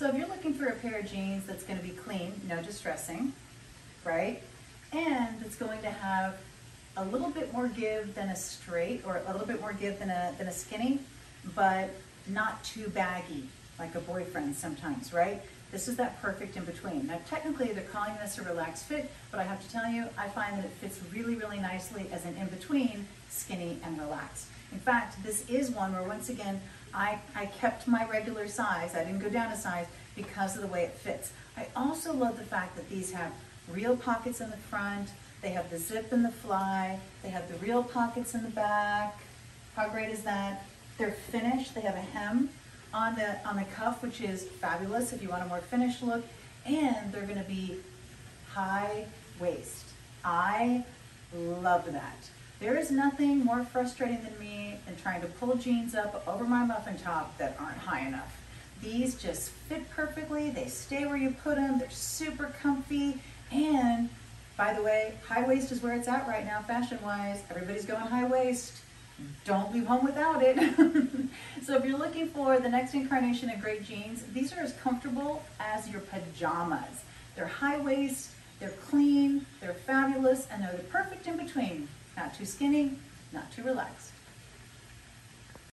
So if you're looking for a pair of jeans that's gonna be clean, no distressing, right? And it's going to have a little bit more give than a straight, or a little bit more give than a, than a skinny, but not too baggy, like a boyfriend sometimes, right? This is that perfect in between. Now technically they're calling this a relaxed fit, but I have to tell you, I find that it fits really, really nicely as an in-between skinny and relaxed. In fact, this is one where once again, I, I kept my regular size, I didn't go down a size because of the way it fits. I also love the fact that these have real pockets in the front, they have the zip and the fly, they have the real pockets in the back. How great is that? They're finished, they have a hem on the, on the cuff, which is fabulous if you want a more finished look, and they're gonna be high waist. I love that. There is nothing more frustrating than me than trying to pull jeans up over my muffin top that aren't high enough. These just fit perfectly, they stay where you put them, they're super comfy, and by the way, high waist is where it's at right now fashion-wise. Everybody's going high waist. Don't leave home without it. so if you're looking for the next incarnation of great jeans, these are as comfortable as your pajamas. They're high waist, they're clean, they're fabulous, and they're the perfect in between. Not too skinny, not too relaxed.